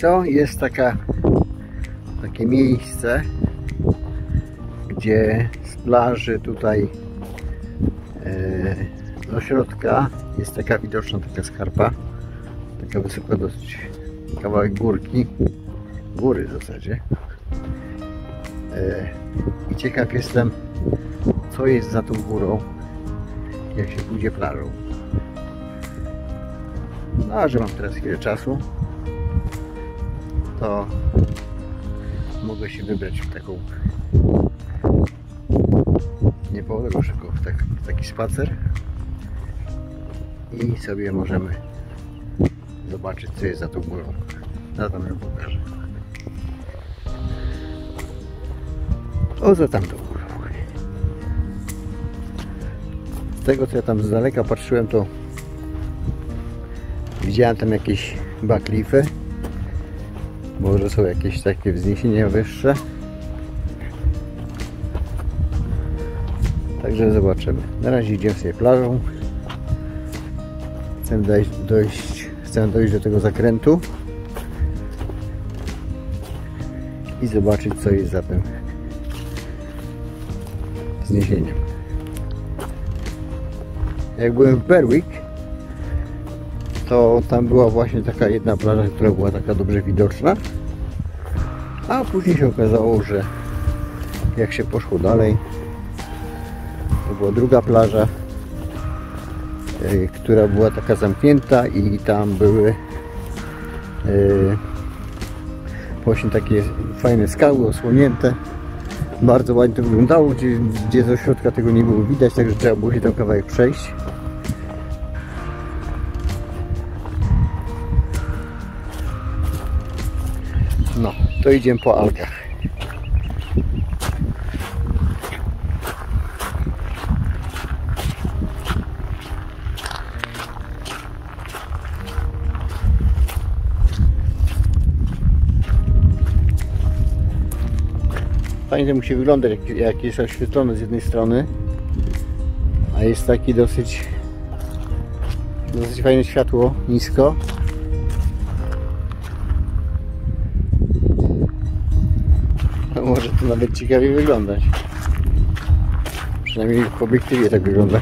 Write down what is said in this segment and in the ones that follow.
Co? Jest taka takie miejsce, gdzie z plaży tutaj e, do środka jest taka widoczna taka skarpa, taka wysoka dosyć kawałek górki, góry w zasadzie. E, I ciekaw jestem, co jest za tą górą, jak się pójdzie plażą. No, a że mam teraz chwilę czasu, to mogę się wybrać w taką nie tylko w, tak, w taki spacer i sobie możemy zobaczyć co jest za tą górą. Ja tam ją pokażę. O, za tamtą górą. Z tego co ja tam z daleka patrzyłem to widziałem tam jakieś baklify może są jakieś takie wzniesienia wyższe. Także zobaczymy. Na razie idziemy sobie plażą. Chcę dojść, dojść, chcę dojść do tego zakrętu i zobaczyć co jest za tym wzniesieniem. Jak byłem w Berwick, to tam była właśnie taka jedna plaża, która była taka dobrze widoczna. A później się okazało, że jak się poszło dalej, to była druga plaża, yy, która była taka zamknięta i tam były yy, właśnie takie fajne skały osłonięte. Bardzo ładnie to wyglądało, gdzie, gdzie do środka tego nie było widać, także trzeba było się tam kawałek przejść. To idziemy po algach. Fajnie musi wyglądać, jak, jak jest oświetlone z jednej strony, a jest taki dosyć dosyć fajne światło nisko. Może to nawet ciekawie wyglądać. Przynajmniej w obiektywie tak wygląda.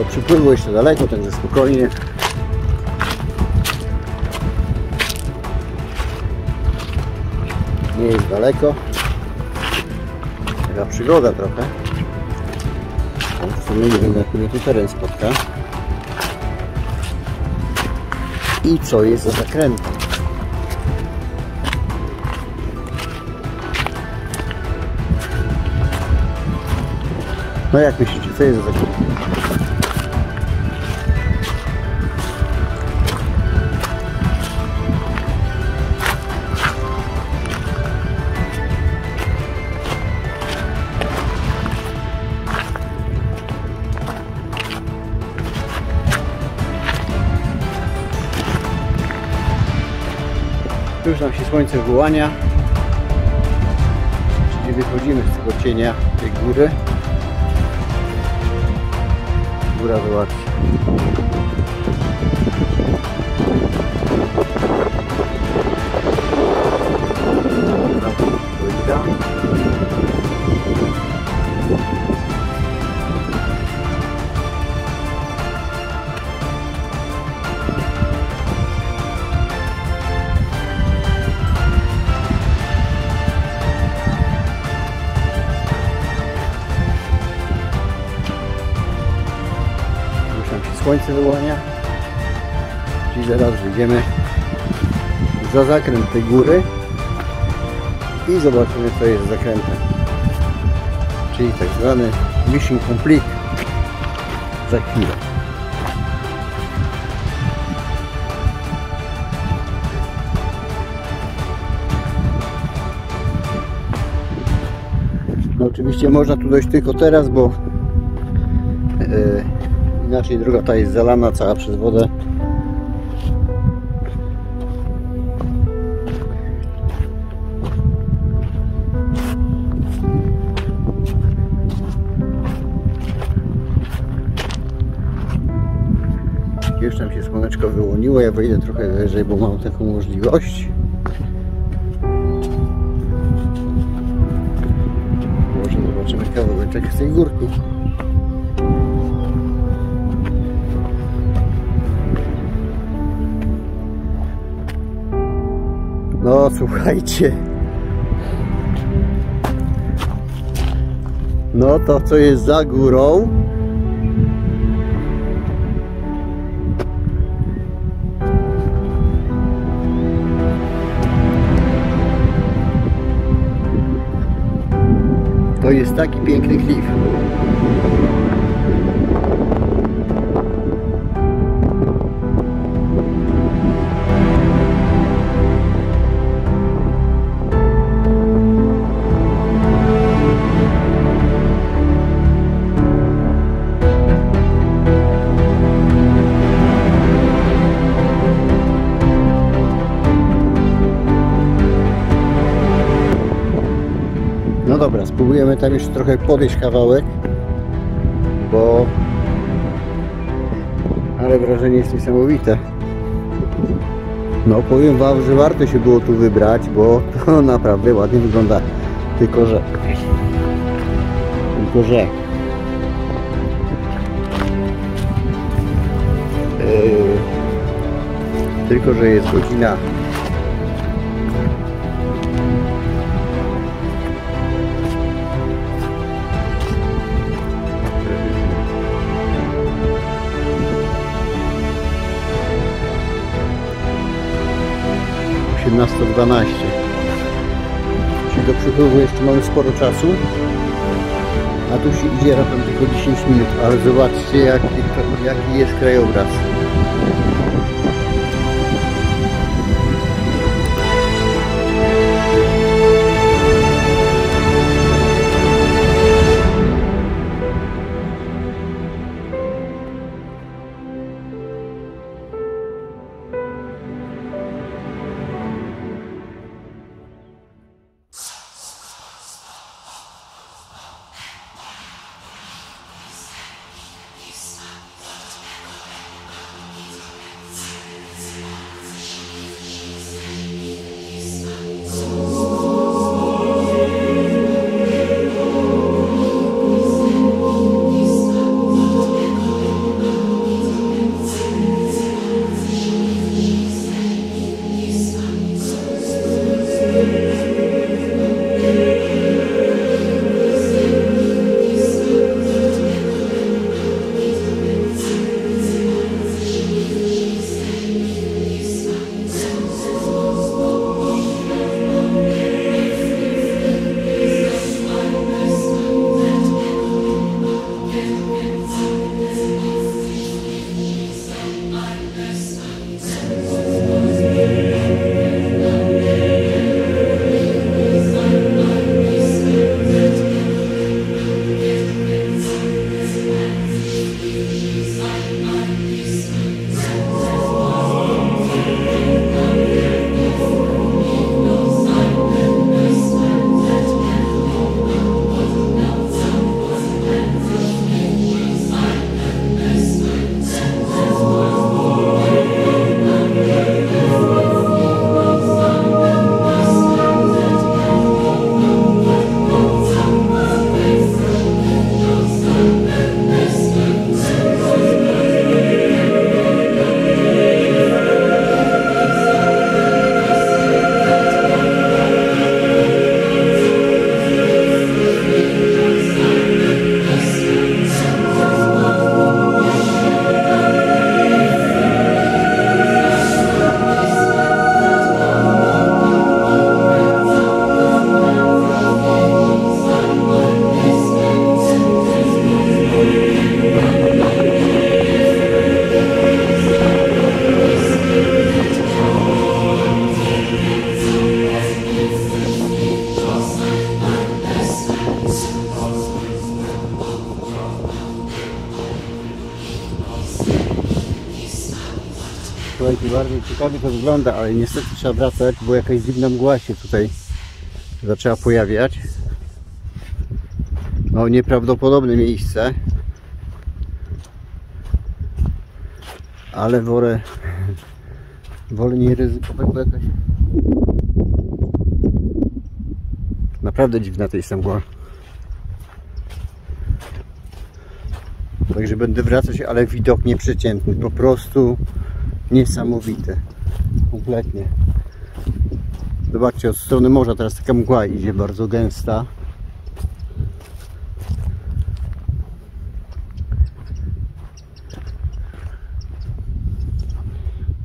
Do przypływu jeszcze daleko, także spokojnie. Nie jest daleko. Taka przygoda trochę. No, W sumie nie wiem jak mnie tu teren spotka. I co jest za zakrętem. No jak myślicie, co jest za zakrętem? Już nam się słońce wyłania. Czyli wychodzimy z tego cienia tej góry. Góra zobaczcie. Czyli zaraz wyjdziemy za zakręt tej góry i zobaczymy co jest za zakrętem. Czyli tak zwany mission complete. za chwilę. No oczywiście można tu dojść tylko teraz, bo e, inaczej droga ta jest zalana cała przez wodę. Wyłoniło, ja wejdę trochę wyżej, bo mam taką możliwość. Może zobaczymy kawałeczek z tej górki. No słuchajcie. No to co jest za górą? To jest taki piękny klif. Spróbujemy tam jeszcze trochę podejść kawałek, bo ale wrażenie jest niesamowite. No powiem Wam, że warto się było tu wybrać, bo to naprawdę ładnie wygląda. Tylko że tylko że yy, tylko że jest godzina osiemnasta dwanaście. Czyli do przypływu jeszcze mamy sporo czasu. A tu się idzie raptem tylko 10 minut, ale zobaczcie jaki, jaki jest krajobraz. Słuchajcie, bardzo ciekawie to wygląda, ale niestety trzeba wracać, bo jakaś dziwna mgła się tutaj zaczęła pojawiać. No nieprawdopodobne miejsce. Ale wolę, wolę nie ryzykować, bo jakaś... Naprawdę dziwna to jest mgła. Także będę wracać, ale widok nieprzeciętny. Po prostu niesamowity. Kompletnie. Zobaczcie, od strony morza teraz taka mgła idzie bardzo gęsta.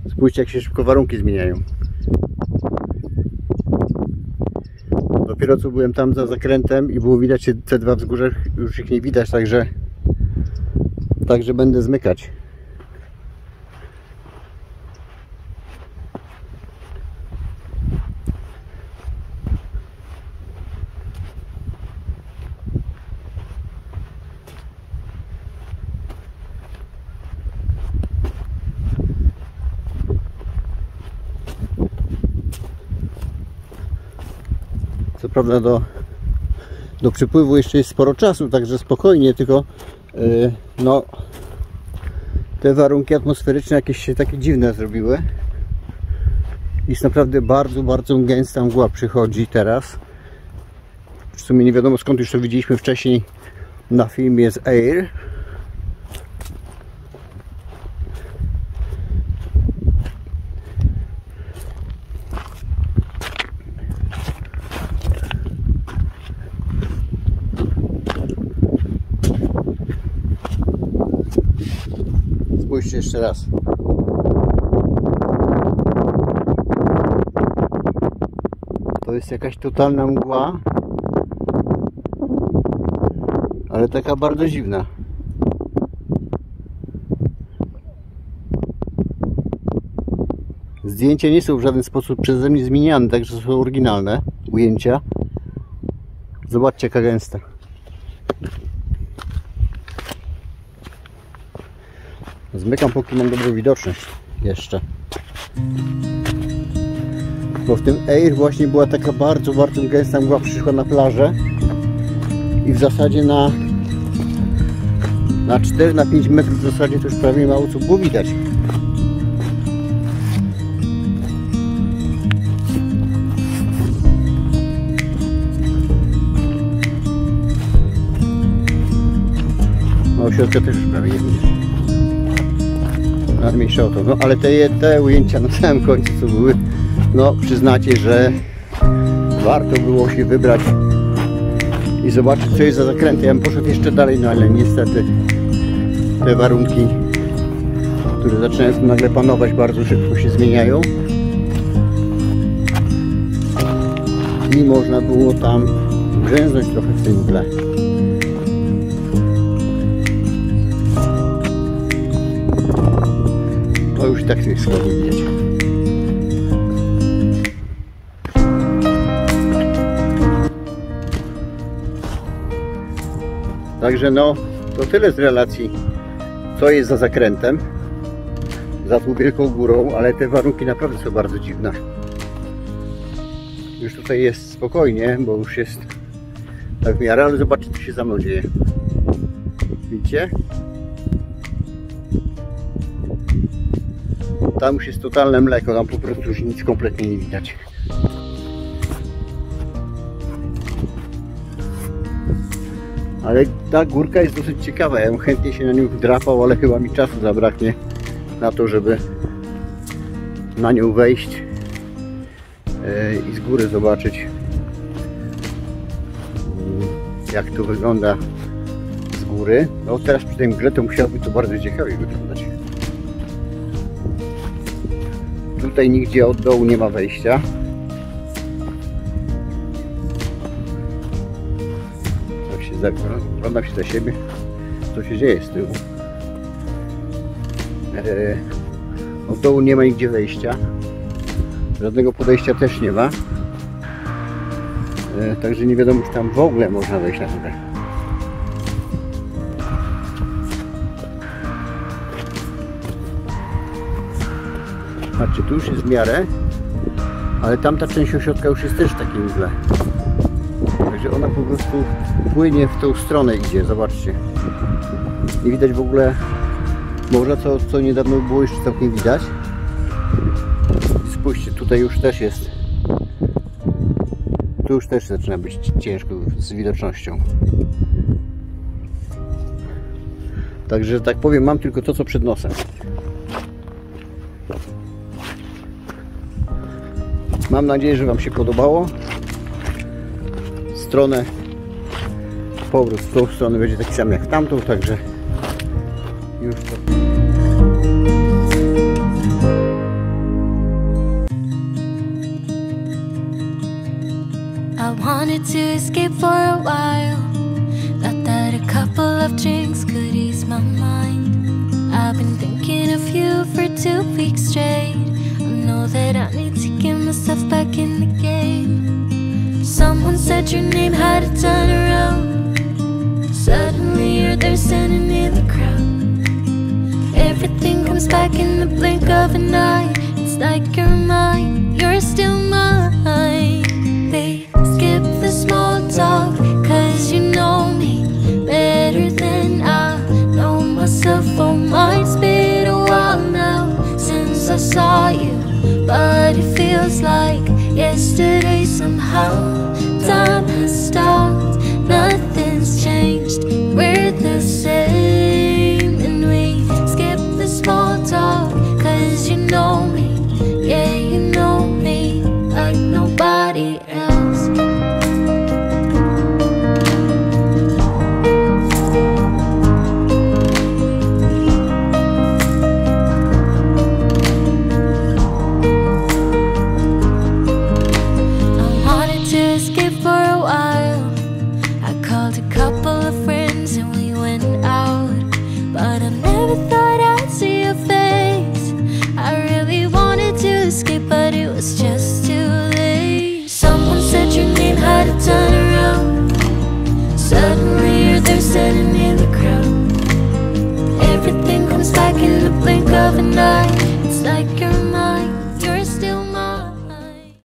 Spójrzcie jak się szybko warunki zmieniają. Dopiero co byłem tam za zakrętem i było widać te dwa wzgórze, już ich nie widać, także także będę zmykać. Prawda do, do przypływu jeszcze jest sporo czasu, także spokojnie, tylko yy, no te warunki atmosferyczne jakieś się takie dziwne zrobiły. Jest naprawdę bardzo, bardzo gęsta mgła przychodzi teraz. W sumie nie wiadomo skąd już to widzieliśmy wcześniej na filmie z Air. Spójrzcie jeszcze raz. To jest jakaś totalna mgła. Ale taka bardzo dziwna. Zdjęcia nie są w żaden sposób przeze mnie zmieniane, także są oryginalne ujęcia. Zobaczcie jaka gęsta. Zmykam póki mam dobrą widoczność jeszcze. Bo w tym Air właśnie była taka bardzo, bardzo gęsta mgła przyszła na plażę i w zasadzie na na 4 na 5 metrów w zasadzie to już prawie mało co było widać. No środka też już prawie nie widać o to. No ale te, te ujęcia na samym końcu były, no przyznacie, że warto było się wybrać i zobaczyć co jest za zakręty. Ja bym poszedł jeszcze dalej, no ale niestety te warunki, które zaczynają nagle panować, bardzo szybko się zmieniają. I można było tam grzęznąć trochę w tym mgle. Słabo widać. Także no, to tyle z relacji, co jest za zakrętem, za tą wielką górą, ale te warunki naprawdę są bardzo dziwne. Już tutaj jest spokojnie, bo już jest tak w miarę, ale zobaczcie co się za mną dzieje. Widzicie? Tam już jest totalne mleko, tam po prostu już nic kompletnie nie widać. Ale ta górka jest dosyć ciekawa, ja bym chętnie się na nią drapał, ale chyba mi czasu zabraknie na to, żeby na nią wejść e, i z góry zobaczyć jak to wygląda z góry. No teraz przy tej mgle to musiałoby to bardzo ciekawie Tutaj nigdzie od dołu nie ma wejścia. Tak się zaglądam się za siebie, co się dzieje z tyłu. Eee, od dołu nie ma nigdzie wejścia. Żadnego podejścia też nie ma. Eee, także nie wiadomo, czy tam w ogóle można wejść na górę. Patrzcie, tu już jest w miarę, ale tamta część ośrodka już jest też w takim mgle. Także ona po prostu płynie w tą stronę idzie, zobaczcie. Nie widać w ogóle morza, co, co niedawno było jeszcze całkiem widać. Spójrzcie, tutaj już też jest. Tu już też zaczyna być ciężko z widocznością. Także, że tak powiem, mam tylko to, co przed nosem. Mam nadzieję, że Wam się podobało. Stronę, powrót w tą stronę będzie taki sam jak tamtą, także już to. I wanted to escape for a while. Thought that a couple of drinks could ease my mind. I've been thinking of you for two weeks straight. Said your name had a turn around. Suddenly you're there standing in the crowd. Everything comes back in the blink of an eye. It's like you're mine, you're still mine. They skip the small talk, cause you know me better than I know myself. Oh, my, it's been a while now since I saw you, but it feels like yesterday somehow.